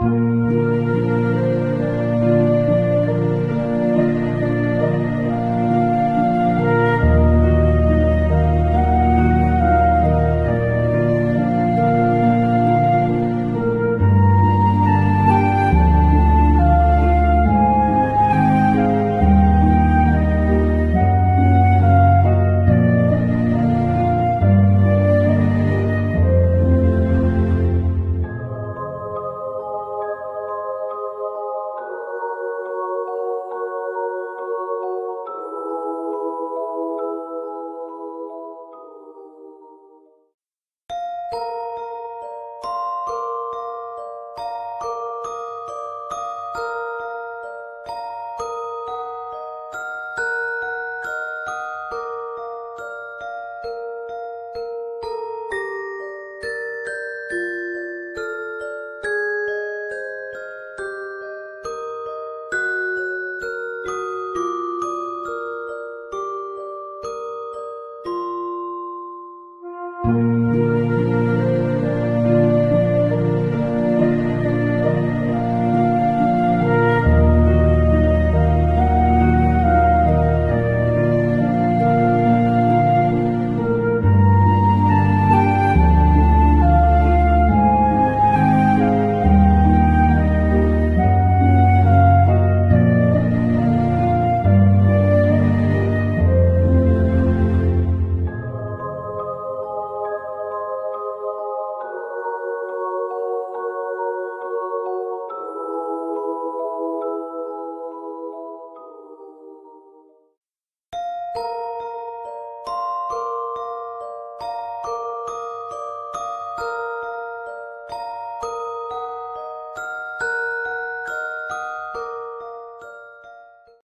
Música